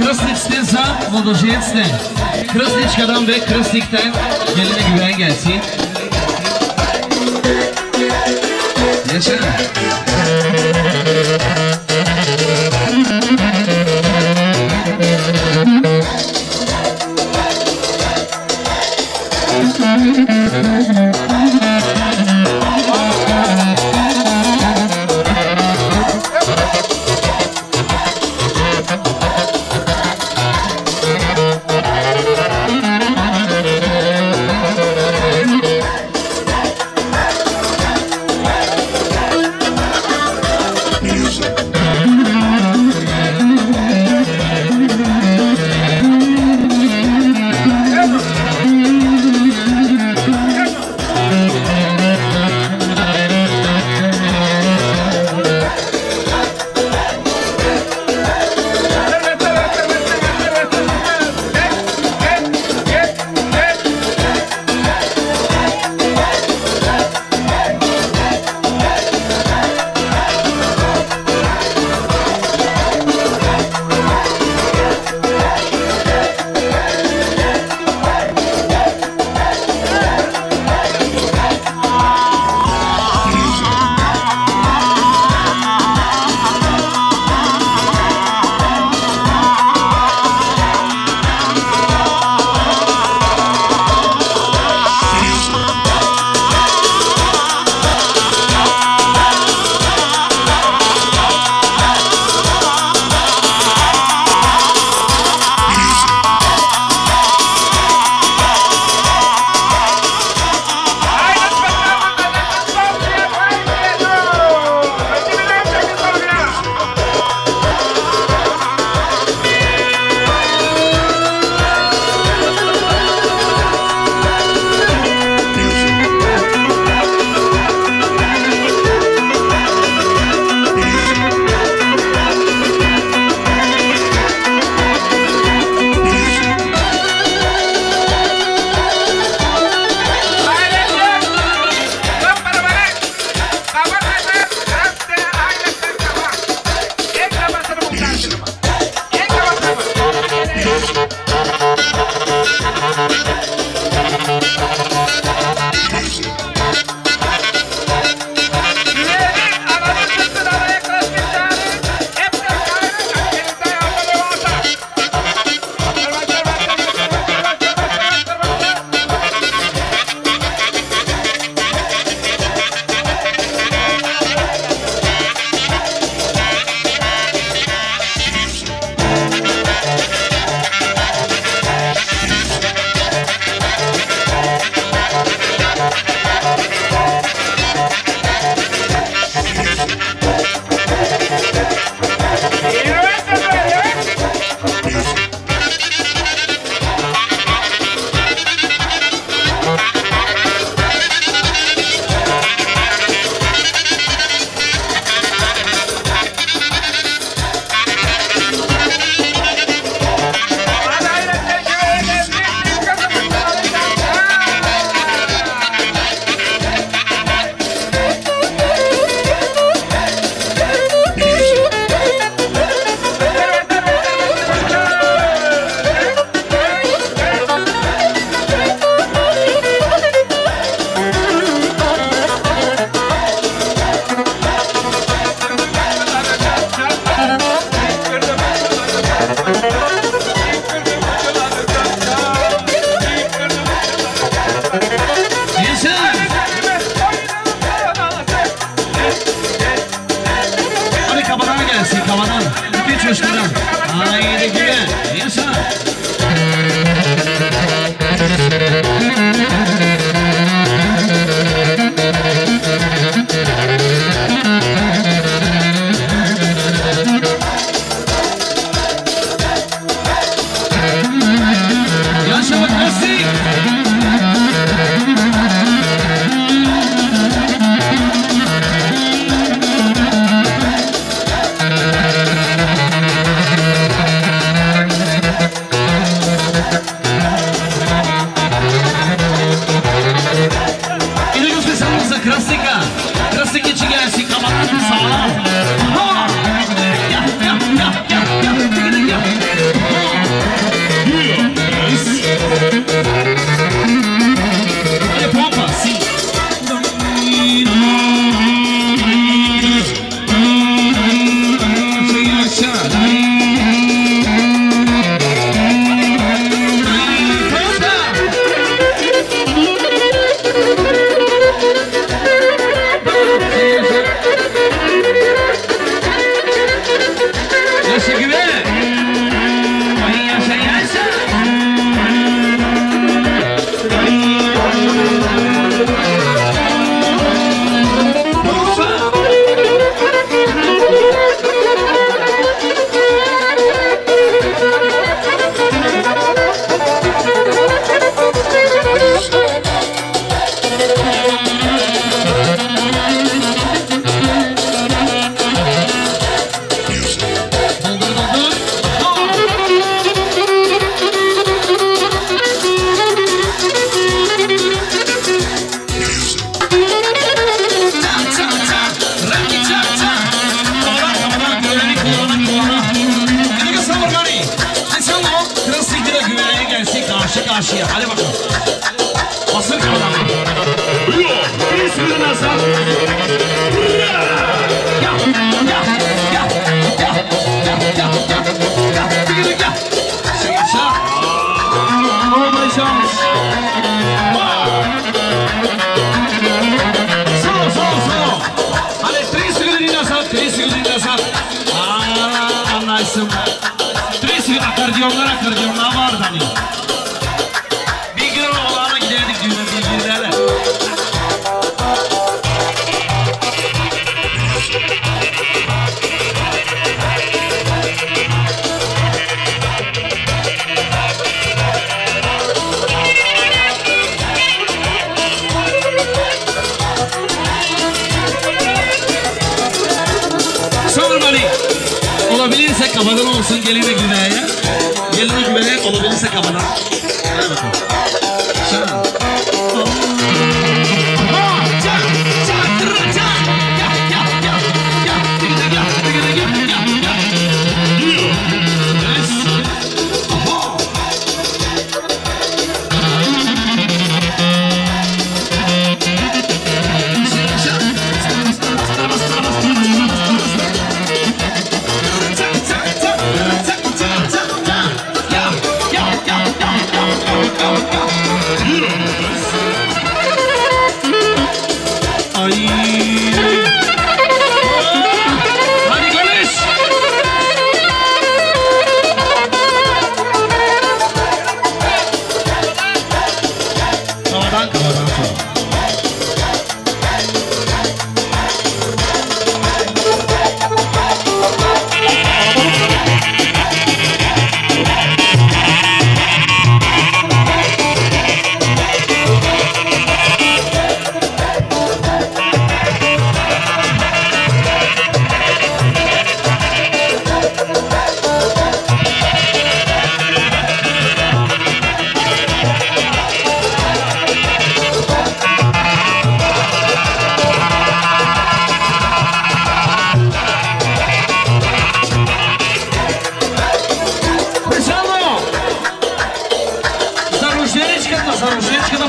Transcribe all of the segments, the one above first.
Kırısniç'ten sağ, Modoşevs'ten. Kırısniçka'dan ve Kırısnik'ten geline güven gelsin. Yaşa.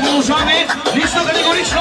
সমসংঘের গ্রীষ্মকালী গরিষ্ঠ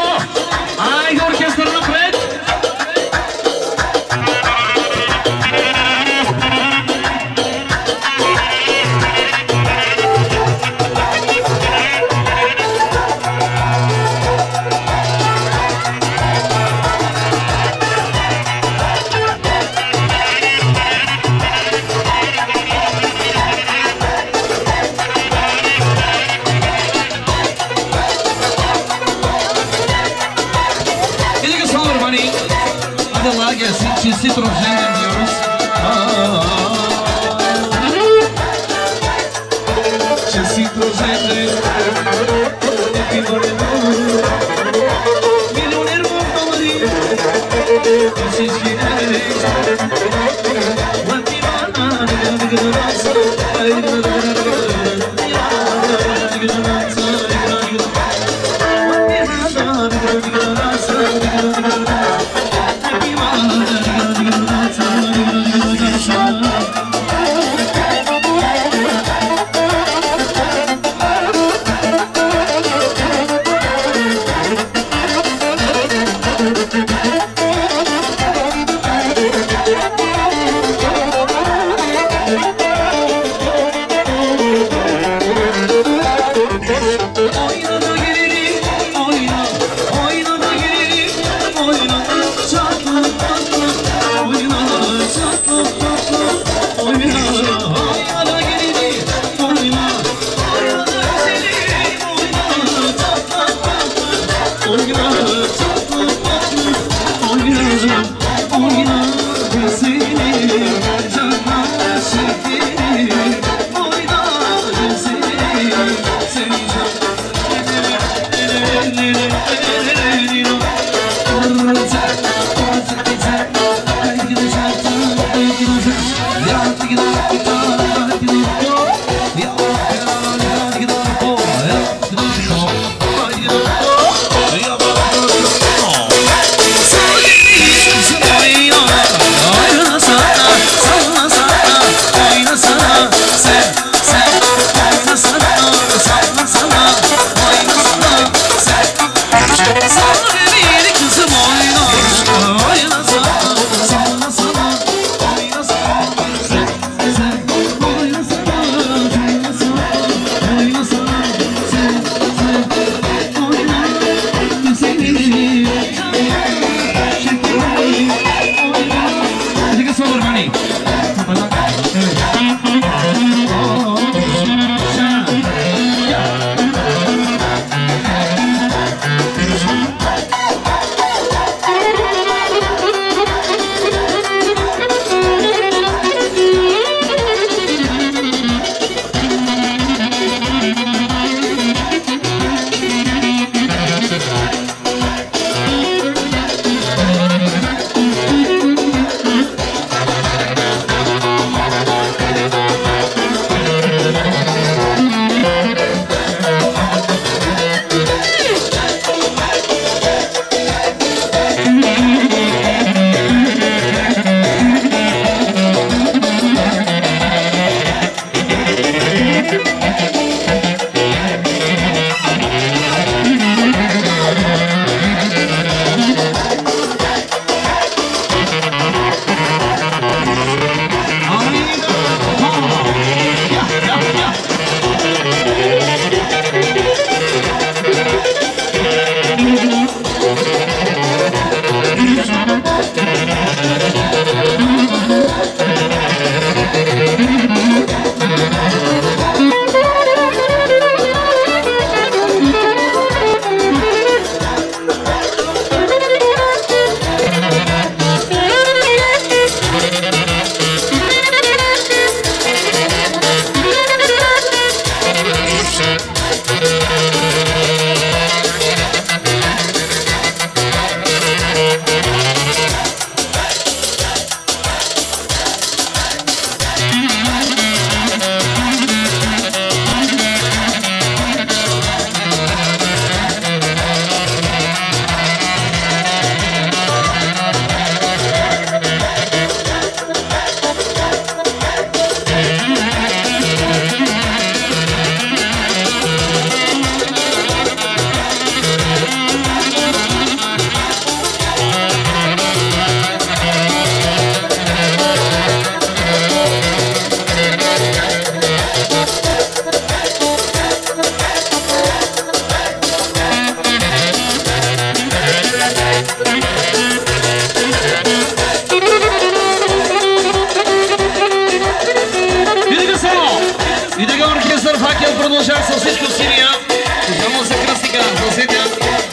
klassika dosypia,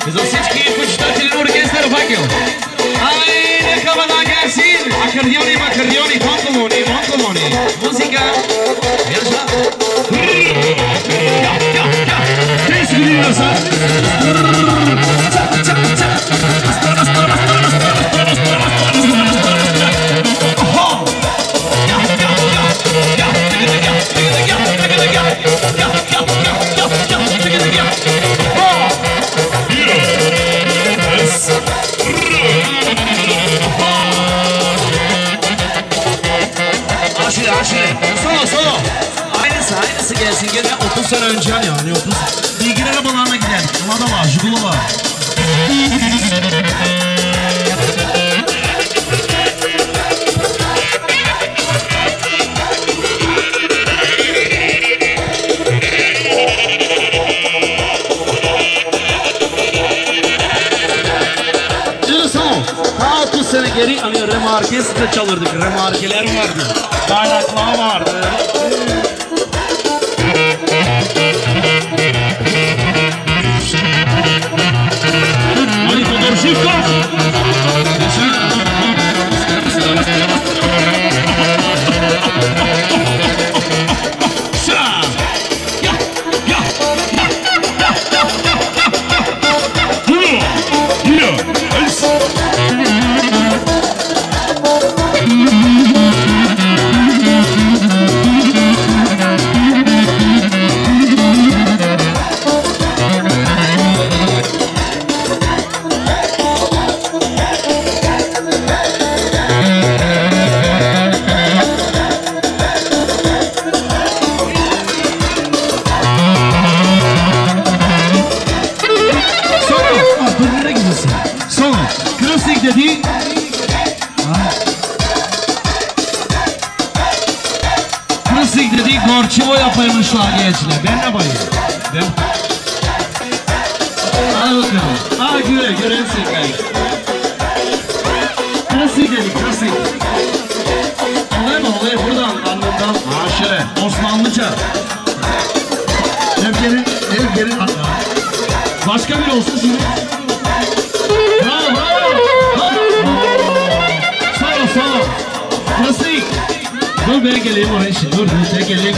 dosyczki pocztacie orkiester fakiel. Ai, niech ona gasin, akordioni, makordioni, bonkomoni, bonkomoni. Muzyka, wiersza. Ja, ja, ja. Tens gudina sa. Gelsin. Gene 30 sene önce yani 30. Bilgin arabalarına gidelim. Lada var, Jigula var. Şimdi son. Daha 30 sene geri hani remarkes de çalırdık. Remarkeler vardı. Bayraklar vardı. She's Geleyim.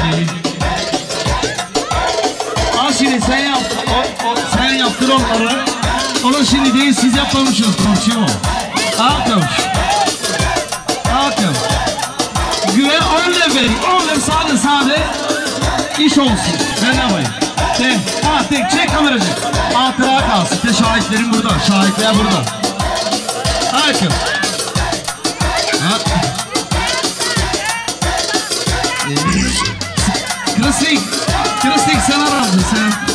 Al şimdi sen yap. O, o, sen yaptır onları. Onu şimdi değil siz yapmamışsınız komşum o. Al komş. Al komş. Güve on level. On level sade sade. İş olsun. Ben ne yapayım? De. Ha tek çek kameracı. Hatıra kalsın. De şahitlerim burada. Şahitler burada. Harika. que os tem que ser certo?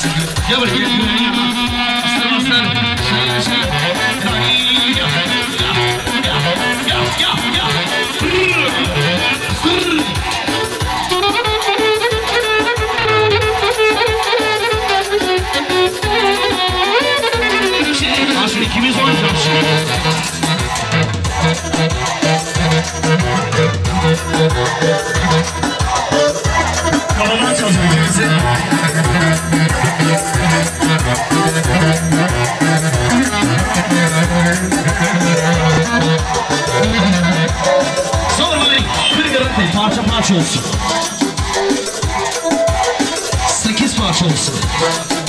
Gel buraya. Aslan aslan. Aslında ikimiz oynayacağız parça parça olsun. Sekiz parça olsun.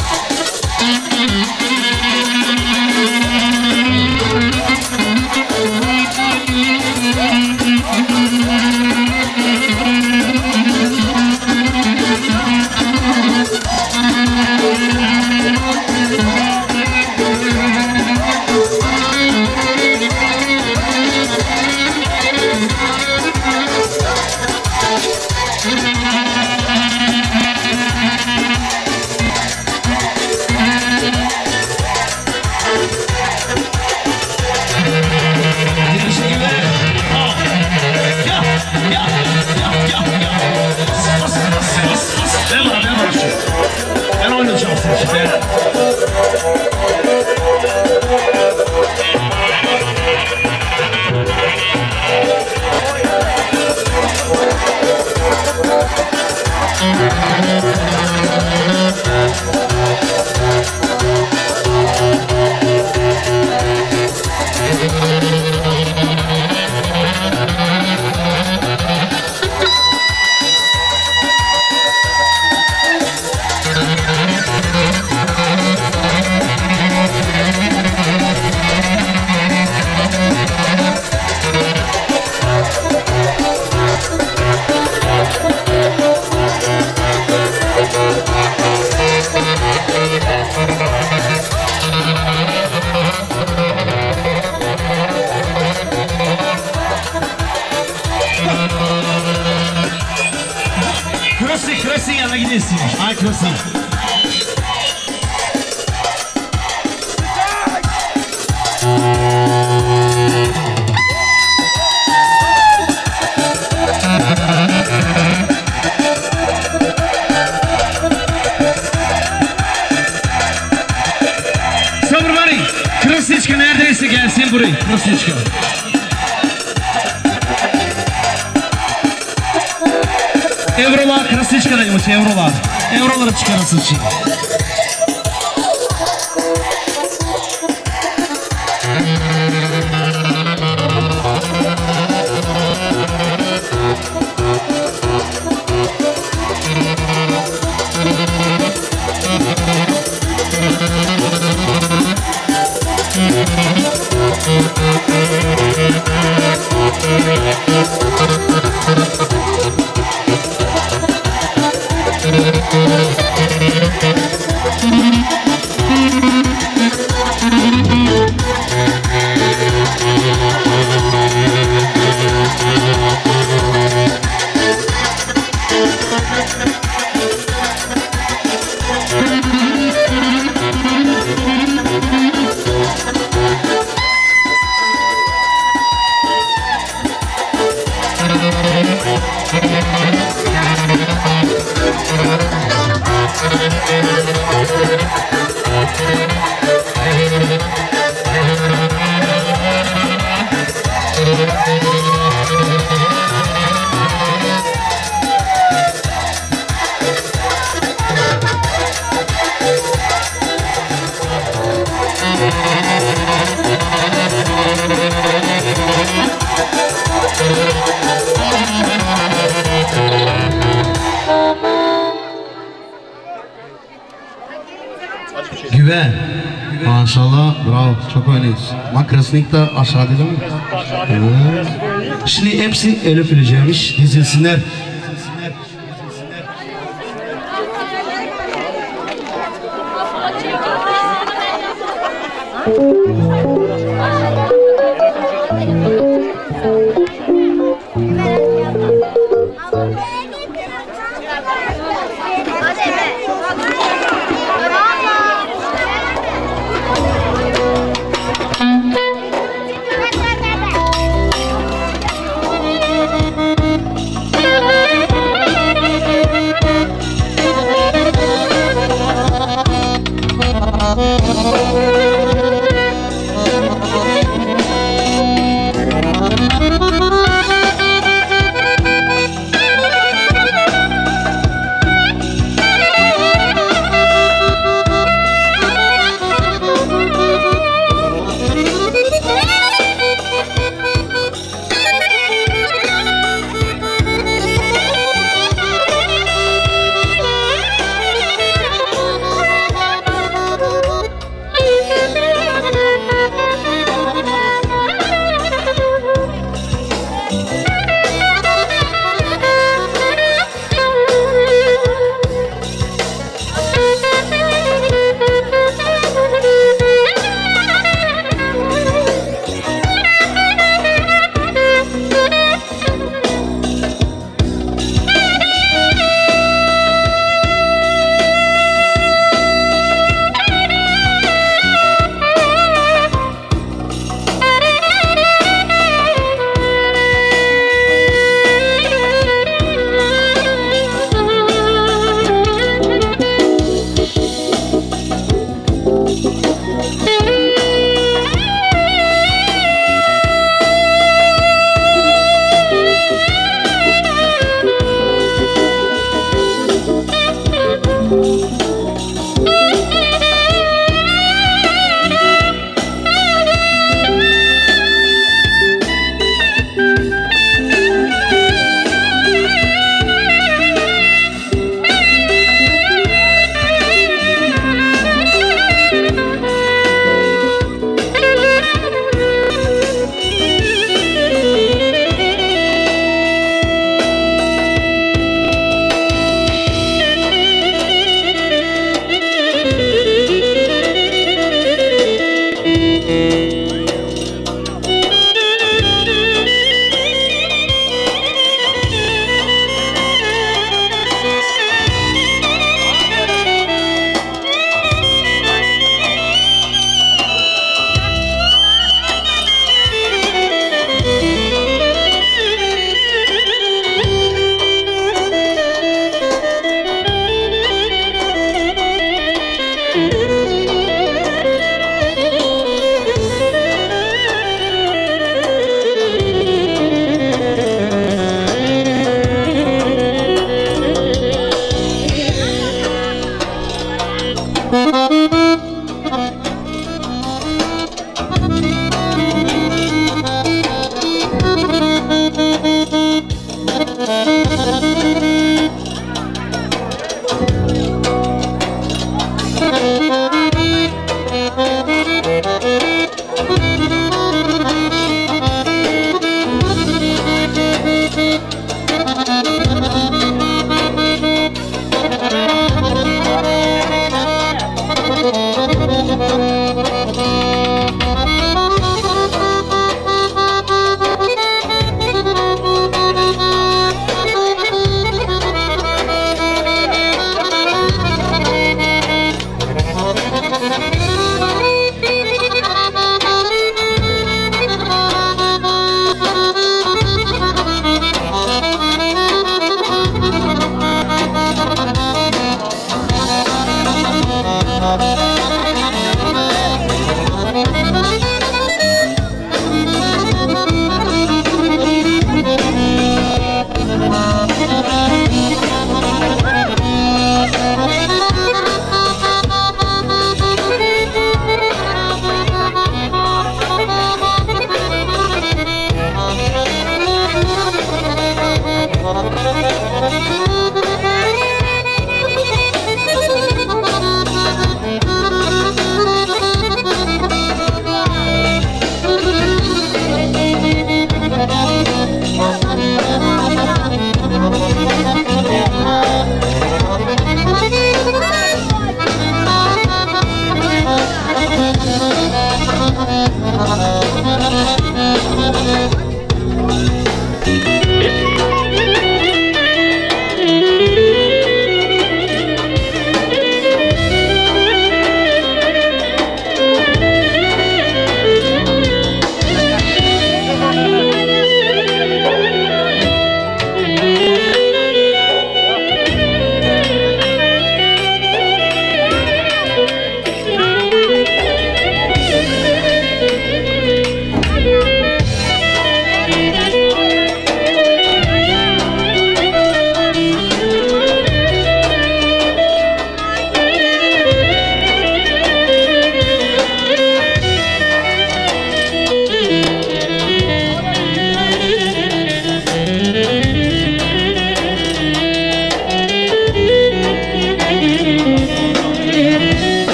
Da aşağı dedim. Şimdi hepsi el öpüleceğimiş dizilsinler.